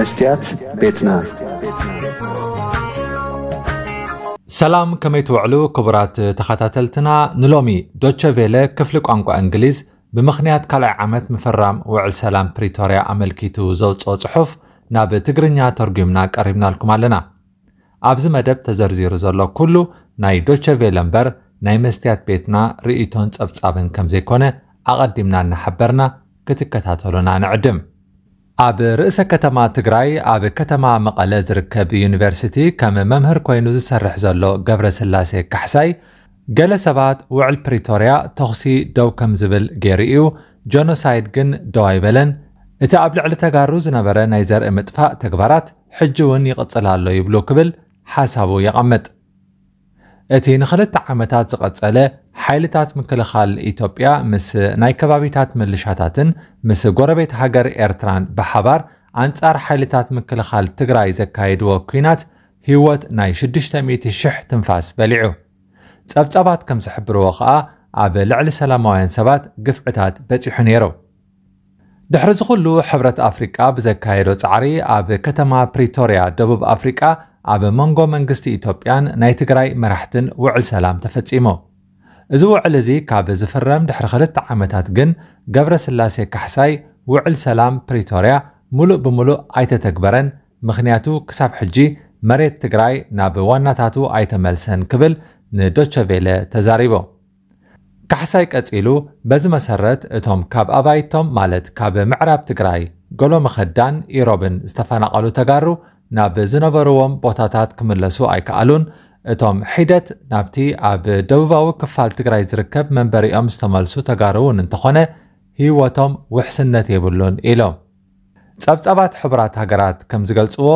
መስትያት ቤትና። ሰላም ከመይ ትውዕሉ ክቡራት ተኸታተልትና ንሎሚ ዶቸ ቬለ ክፍሊ ቋንቋ እንግሊዝ ብምኽንያት ካልኣይ ዓመት ምፍራም ውዕል ሰላም ፕሪቶርያ ኣመልኪቱ ዘውፅኦ ጽሑፍ ናብ ትግርኛ ተርጒምና ቀሪብናልኩም ኣለና። ኣብዚ መደብ ተዘርዚሩ ዘሎ ኩሉ ናይ ዶቸ ቬለ እምበር ናይ መስትያት ቤትና ርእቶን ጸብጻብን ከም ዘይኮነ ኣቐዲምና እናሓበርና ክትከታተሉና ንዕድም ኣብ ርእሰ ከተማ ትግራይ ኣብ ከተማ መቐለ ዝርከብ ዩኒቨርሲቲ ከም መምህር ኮይኑ ዝሰርሕ ዘሎ ገብረ ስላሴ ካሕሳይ ገለ ሰባት ውዕል ፕሪቶርያ ተኽሲ ደው ከም ዝብል ገይሩ እዩ ጆኖሳይድ ግን ደው ኣይበለን እቲ ኣብ ልዕሊ ተጋሩ ዝነበረ ናይ ዘርኢ ምጥፋእ ተግባራት ሕጂ እውን ይቕጽል ኣሎ ይብሉ ክብል ሓሳቡ የቐምጥ እቲ ንኽልተ ዓመታት ዝቐጸለ ሓይልታት ምክልኻል ኢትዮጵያ ምስ ናይ ከባቢታት ምልሻታትን ምስ ጎረቤት ሃገር ኤርትራን ብሓባር ኣንጻር ሓይልታት ምክልኻል ትግራይ ዘካየድዎ ኩናት ህይወት ናይ 600,000 ትንፋስ በሊዑ ጸብጻባት ከም ዝሕብርዎ ኸኣ ኣብ ልዕሊ ሰላማውያን ሰባት ግፍዕታት በፂሑ ነይሩ ድሕሪ ዝኹሉ ሕብረት ኣፍሪቃ ብዘካየዶ ጻዕሪ ኣብ ከተማ ፕሪቶርያ ደቡብ ኣፍሪቃ ኣብ መንጎ መንግስቲ ኢትዮጵያን ናይ ትግራይ መራሕትን ውዕል ሰላም ተፈጺሙ እዚ ውዕል እዚ ካብ ዝፍረም ድሕሪ ክልተ ዓመታት ግን ገብረ ስላሴ ካሕሳይ ውዕል ሰላም ፕሪቶርያ ሙሉእ ብምሉእ ኣይተተግበረን። ምክንያቱ ክሳብ ሕጂ መሬት ትግራይ ናብ ዋናታቱ ኣይተመልሰን ክብል ንዶቸቬለ ተዛሪቦ። ካሕሳይ ቀጺሉ በዚ መሰረት እቶም ካብ ኣባይቶም ማለት ካብ ምዕራብ ትግራይ ገሎ መኸዳን ኢሮብን ዝተፈናቐሉ ተጋሩ ናብ ዝነበርዎም ቦታታት ክምለሱ ኣይከኣሉን እቶም ሒደት ናብቲ ኣብ ደቡባዊ ክፋል ትግራይ ዝርከብ መንበሪኦም ዝተመልሱ ተጋሩ እውን እንተኾነ ህይወቶም ውሕስነት የብሉን ኢሎም ጸብጻባት ሕቡራት ሃገራት ከም ዝገልጽዎ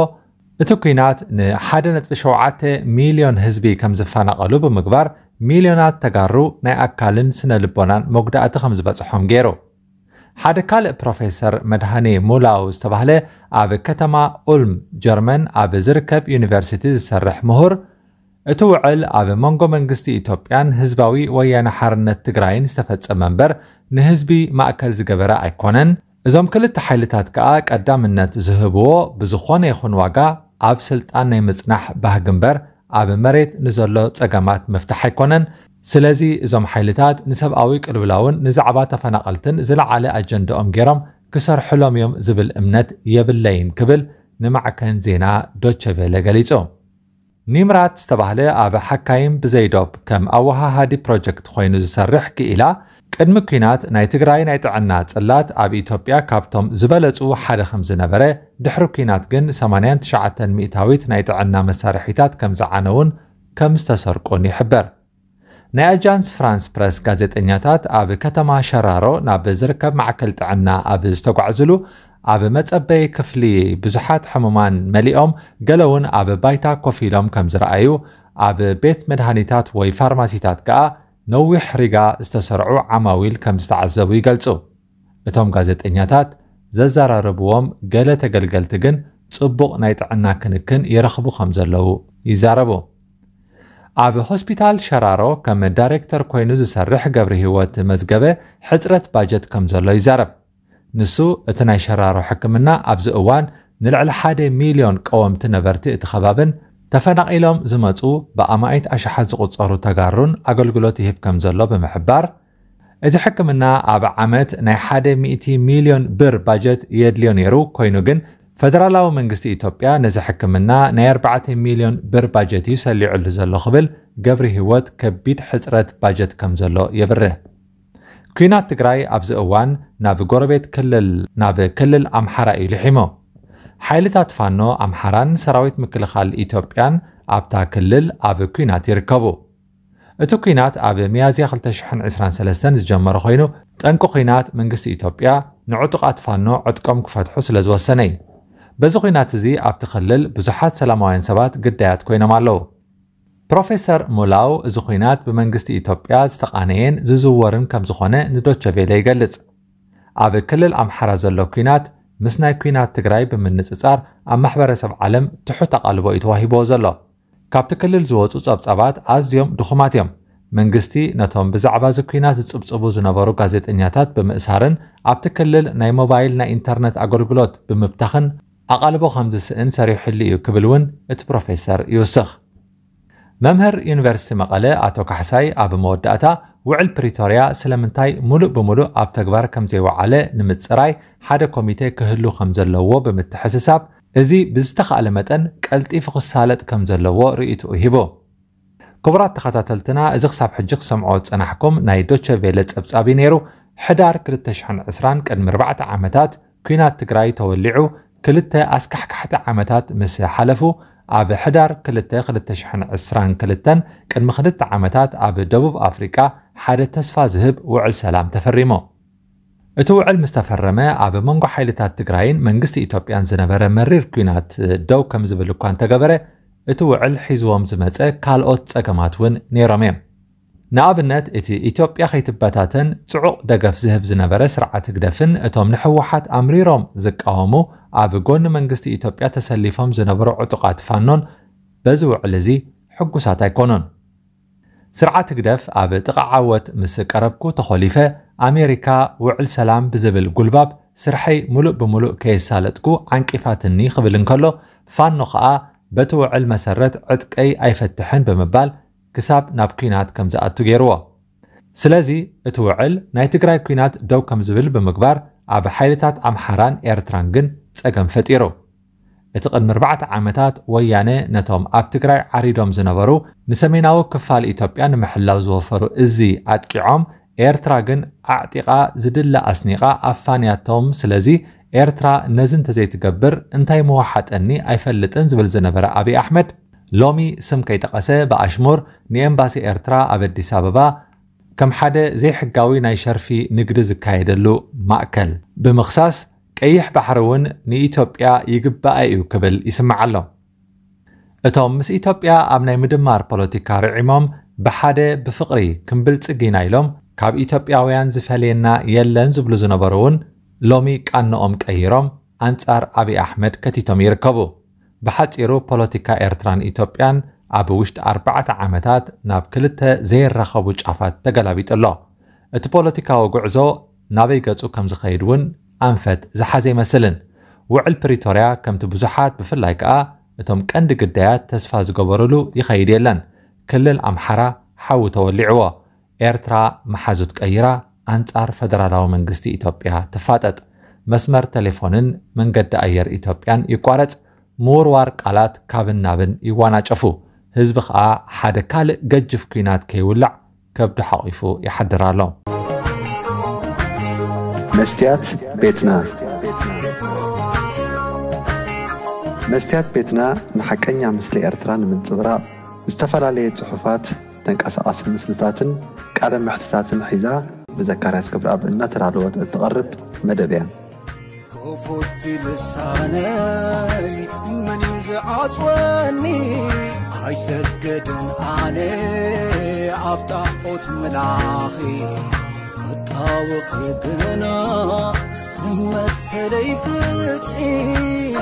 እቲ ኩናት ን1.7 ሚልዮን ህዝቢ ከም ዝፈናቐሉ ብምግባር ሚልዮናት ተጋሩ ናይ ኣካልን ስነ ልቦናን መጉዳእቲ ከም ዝበጽሖም ገይሩ ሓደ ካልእ ፕሮፌሰር መድሃኔ ሙላው ዝተባህለ ኣብ ከተማ ኡልም ጀርመን ኣብ ዝርከብ ዩኒቨርሲቲ ዝሰርሕ ምሁር እቲ ውዕል ኣብ መንጎ መንግስቲ ኢትዮጵያን ህዝባዊ ወያነ ሓርነት ትግራይን ዝተፈጸመ እምበር ንህዝቢ ማእከል ዝገበረ ኣይኮነን። እዞም ክልተ ሓይልታት ከኣ ቀዳምነት ዝህብዎ ብዝኾነ ይኹን ዋጋ ኣብ ስልጣን ናይ ምጽናሕ ባህጊ እምበር ኣብ መሬት ንዘሎ ጸገማት ምፍታሕ ኣይኮነን። ስለዚ እዞም ሓይልታት ንሰብኣዊ ቅልውላውን ንዛዕባ ተፈናቐልትን ዝለዓለ ኣጀንዳኦም ገይሮም ክሰርሕሎም እዮም ዝብል እምነት የብለይን ክብል ንማዕከን ዜና ዶቸቬለ ገሊጹ ኒምራት ዝተባህለ ኣብ ሓካይም ብዘይዶብ ከም ኣወሃሃዲ ፕሮጀክት ኮይኑ ዝሰርሕ ክኢላ ቅድሚ ኩናት ናይ ትግራይ ናይ ጥዕና ጽላት ኣብ ኢትዮጵያ ካብቶም ዝበለጹ ሓደ ከም ዝነበረ ድሕሪ ኩናት ግን 89 ሚእታዊት ናይ ጥዕና መሳርሒታት ከም ዝዓነውን ከም ዝተሰርቁን ይሕበር ናይ ኣጃንስ ፍራንስ ፕረስ ጋዜጠኛታት ኣብ ከተማ ሸራሮ ናብ ዝርከብ ማዕከል ጥዕና ኣብ ዝተጓዕዝሉ ኣብ መጸበይ ክፍሊ ብዙሓት ሕሙማን መሊኦም ገለ እውን ኣብ ባይታ ኮፍ ኢሎም ከም ዝረኣዩ ኣብ ቤት መድሃኒታት ወይ ፋርማሲታት ከኣ ነዊሕ ሪጋ ዝተሰርዑ ዓማዊል ከም ዝተዓዘቡ ይገልጹ። እቶም ጋዜጠኛታት ዘዘራርብዎም ገለ ተገልገልቲ ግን ጽቡቕ ናይ ጥዕና ክንክን ይረኽቡ ከም ዘለዉ ይዛረቡ። ኣብ ሆስፒታል ሸራሮ ከም ዳይሬክተር ኮይኑ ዝሰርሕ ገብሪ ህይወት መዝገበ ሕፅረት ባጀት ከም ዘሎ ይዛረብ ንሱ እቲ ናይ ሸራሮ ሕክምና ኣብዚ እዋን ንልዕሊ ሓደ ሚልዮን ቀወምቲ ነበርቲ እቲ ከባብን ተፈናቒሎም ዝመፁ ብኣማኢት ኣሽሓት ዝቝጸሩ ተጋሩን ኣገልግሎት ይህብ ከም ዘሎ ብምሕባር እቲ ሕክምና ኣብ ዓመት ናይ 100 ሚልዮን ብር ባጀት የድልዮ ነይሩ ኮይኑ ግን ፈደራላዊ መንግስቲ ኢትዮጵያ ነዚ ሕክምና ናይ 4 ሚልዮን ብር ባጀት እዩ ሰሊዑሉ ዘሎ ክብል ገብሪ ህይወት ከቢድ ሕፅረት ባጀት ከም ዘሎ የብርህ ኩናት ትግራይ ኣብዚ እዋን ናብ ጎረቤት ክልል ናብ ክልል ኣምሓራ እዩ ልሒሞ። ሓይልታት ፋኖ ኣምሓራን ሰራዊት ምክልኻል ኢትዮጵያን ኣብታ ክልል ኣብ ኩናት ይርከቡ። እቲ ኩናት ኣብ ሚያዝያ 2023 ዝጀመረ ኮይኑ ጠንቂ ኩናት መንግስቲ ኢትዮጵያ ንዕጡቓት ፋኖ ዕጥቆም ክፈትሑ ስለ ዝወሰነ እዩ። በዚ ኩናት እዚ ኣብቲ ክልል ብዙሓት ሰላማውያን ሰባት ግዳያት ኮይኖም ኣለዉ ፕሮፌሰር ሙላው እዚ ኩናት ብመንግስቲ ኢትዮጵያ ዝተቓነየን ዝዝወርን ከም ዝኾነ ንዶቸቬለ ይገልጽ። ኣብ ክልል ኣምሓራ ዘሎ ኩናት ምስ ናይ ኩናት ትግራይ ብምንጽጻር ኣብ ማሕበረሰብ ዓለም ትሑት ኣቓልቦ እዩ ተዋሂብዎ ዘሎ። ካብቲ ክልል ዝወፁ ጸብጻባት ኣዝዮም ድኹማት እዮም። መንግስቲ ነቶም ብዛዕባ እዚ ኩናት ዝጽብጽቡ ዝነበሩ ጋዜጠኛታት ብምእሳርን ኣብቲ ክልል ናይ ሞባይል ናይ ኢንተርነት ኣገልግሎት ብምብታኽን ኣቓልቦ ከም ዝስእን ሰሪሑሉ እዩ ክብል እውን እቲ ፕሮፌሰር ይውስኽ መምህር ዩኒቨርሲቲ መቐለ ኣቶ ካሕሳይ ኣብ መወዳእታ ውዕል ፕሪቶርያ ስለምንታይ ሙሉእ ብምሉእ ኣብ ተግባር ከም ዘይወዓለ ንምፅራይ ሓደ ኮሚቴ ክህሉ ከም ዘለዎ ብምትሕስሳብ እዚ ብዝተኻእለ መጠን ቀልጢፉ ክሳለጥ ከም ዘለዎ ርእይትኡ ሂቡ ክቡራት ተኸታተልትና እዚ ክሳብ ሕጂ ክሰምዖ ፀናሕኩም ናይ ዶቸ ቬለ ፀብፃቢ ነይሩ። ሕዳር 2020 ቅድሚ 4 ዓመታት ኩናት ትግራይ ተወሊዑ ክልተ ኣስካሕካሕቲ ዓመታት ምስ ሓለፉ ኣብ ሕዳር 2 2022 ቅድሚ ክልተ ዓመታት ኣብ ደቡብ ኣፍሪቃ ሓደ ተስፋ ዝህብ ውዕል ሰላም ተፈሪሙ እቲ ውዕል ምስ ተፈረመ ኣብ መንጎ ሓይልታት ትግራይን መንግስቲ ኢትዮጵያን ዝነበረ መሪር ኩናት ደው ከም ዝብል እኳ እንተገበረ እቲ ውዕል ሒዝዎም ዝመፀ ካልኦት ፀገማት እውን ነይሮም እዮም ንኣብነት እቲ ኢትዮጵያ ከይትበታተን ጽዑቕ ደገፍ ዝህብ ዝነበረ ስርዓት ግደፍን እቶም ንሕወሓት ኣምሪሮም ዝቃወሙ عابقون من قصة إثيوبيا تسلفهم زنبرو عتقات فنون بزوع لذي حقوسات أيكونون سرعة قدف عاب تقعوت مسك أربكو تخليفة أمريكا وعل سلام بزبل قلباب سرحي ملوء بملوء كيس سالتكو عنك إفاتني خبلن كله فانو خاء بتوعل مسرت عتق أي أيفتحن بمبال كساب ناب كينات كم زأتو جيروا سلازي اتوعل ناي تقرأي كينات دو كم زبل بمقبار عب حيلتات أمحران إيرترانجن ኤርትራን ግን ፀገም ፈጢሩ እቲ ቅድሚ 4 ዓመታት ወያነ ነቶም ኣብ ትግራይ ዓሪዶም ዝነበሩ ንሰሜናዊ ክፋል ኢትዮጵያ ንምሕላው ዝወፈሩ እዚ ኣጥቂዖም ኤርትራ ግን ኣዕጢቓ ዝድለ ኣስኒቓ ኣፋንያቶም ስለዚ ኤርትራ ነዚ እንተዘይትገብር እንታይ መዋሓጠኒ ኣይፈልጥን ዝብል ዝነበረ ኣብዪ ኣሕመድ ሎሚ ስም ከይጠቐሰ ብኣሽሙር ንኤምባሲ ኤርትራ ኣብ ኣዲስ ኣበባ ከም ሓደ ዘይሕጋዊ ናይ ሸርፊ ንግዲ ዝካየደሉ ማእከል ብምኽሳስ كأيح بحرون ني إثيوبيا يقبأ أيو كبل يسمع علو أتوم مس إثيوبيا أبناي مدمار بوليتيكا رعيموم بحادة بفقري كمبل تسقينا يلوم كاب إثيوبيا ويان زفالينا يلن زبلو زنبرون لومي كان نوم كأيروم أنصار أبي أحمد كتيتوم يركبو بحاتيرو بوليتيكا ايرتران إثيوبيان ابو وشت أربعة عامتات ناب كلتا زي الرخبو جعفات تقلبيت الله البوليتيكا وقعزو نابي قدسو كمزخيدون ኣንፈት ዝሓዘ ይመስልን ውዕል ፕሪቶርያ ከምቲ ብዙሓት ብፍላይ ከዓ እቶም ቀንዲ ግዳያት ተስፋ ዝገበሩሉ ይኸይድ የለን ክልል ኣምሓራ ሓዊ ተወሊዕዎ ኤርትራ መሓዙት ቀይራ ኣንጻር ፈደራላዊ መንግስቲ ኢትዮጵያ ትፋጠጥ መስመር ቴሌፎንን መንገዲ ኣየር ኢትዮጵያን ይቋረጽ ምውርዋር ቃላት ካብን ናብን ይዋናጨፉ ህዝቢ ከዓ ሓደ ካልእ ገጅፍ ኩናት ከይውላዕ ከብዲ ሓቂፉ ይሓድር ኣሎ መስትያት ቤትና። መስትያት ቤትና ንሓቀኛ ምስሊ ኤርትራ ንምንፅብራቕ ዝተፈላለየ ፅሑፋት ተንቀሳቐሲ ምስልታትን ቃለ ምሕትታትን ሒዛ ብዘካርያስ ክብረኣብ እናተዳለወት እትቐርብ መደብ እያ። ክፉቲ ልሳነይ መን እዩ ዝዓፅወኒ? ኣይሰገድን ኣነ ኣብ ጣዖት መላኺ وخيبنا لما استليفت إيه